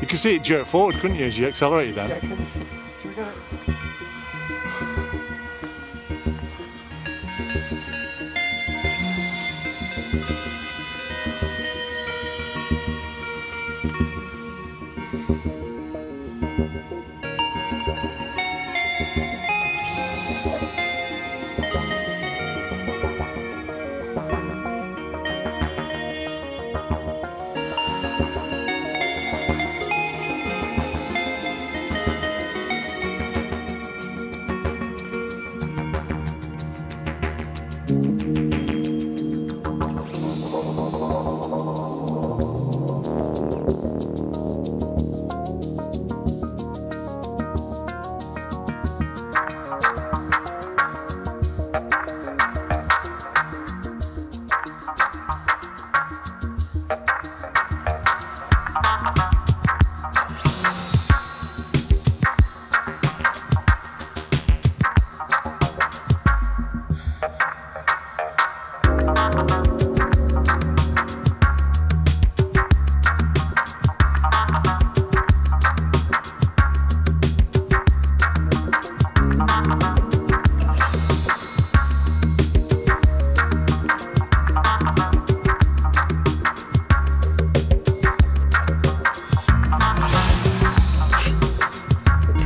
You can see it jerk forward, couldn't you, as you accelerated then? Yeah, can we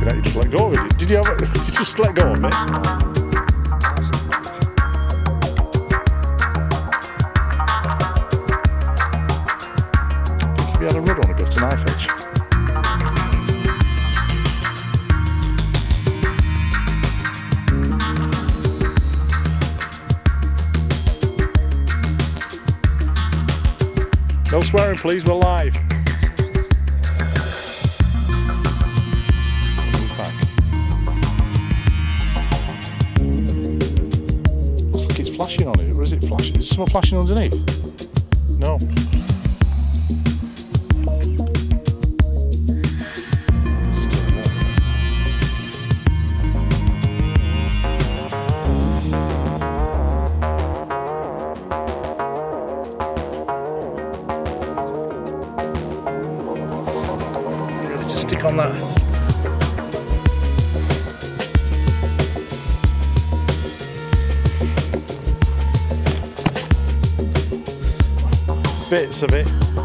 we? Can you just let go of it? Did you it? Did you just let go of it? You had a rod on a knife edge. No swearing, please. We're live. Flashing on it, or is it flashing? Is someone flashing underneath? No. Just stick on that. bits of it.